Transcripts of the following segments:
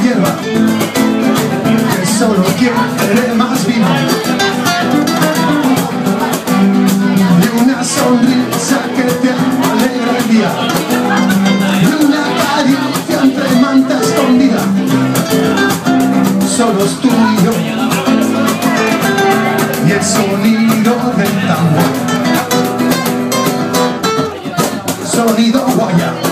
hierba que solo quiere más vino. Y una sonrisa que te alegra el día. Y una caricia entre manta escondida. Solos tú y yo y el sonido del tambor. Sonido guaya.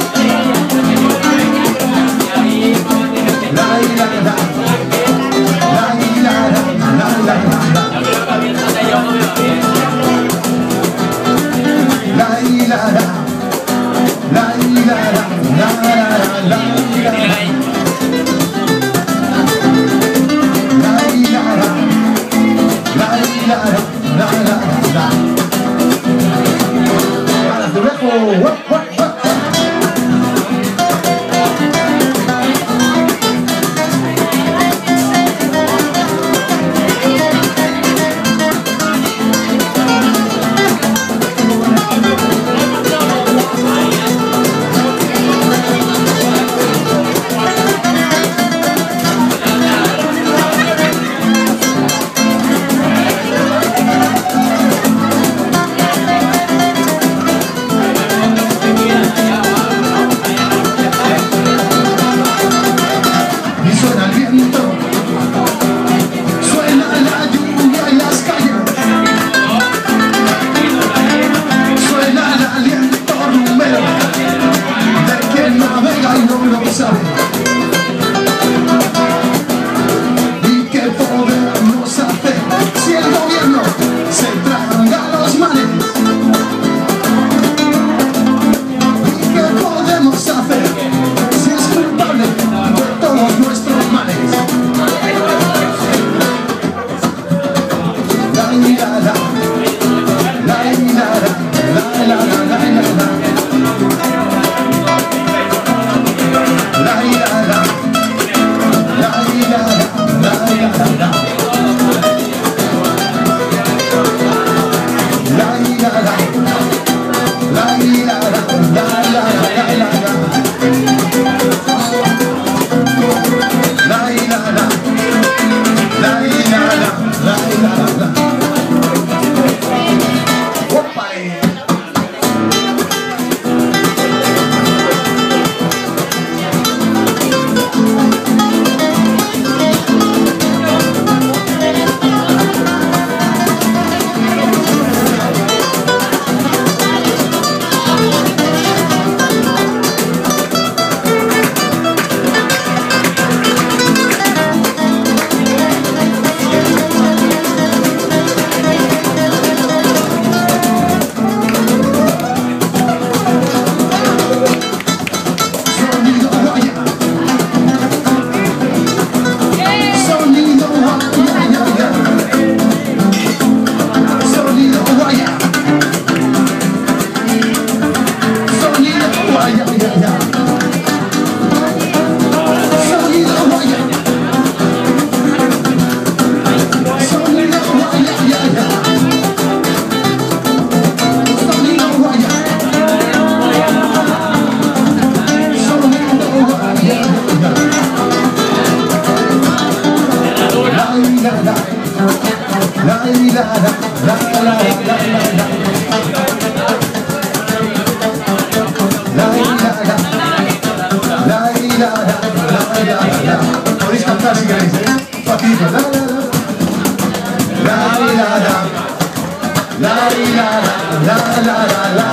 how you la la la. La la la. La la la. La la la la.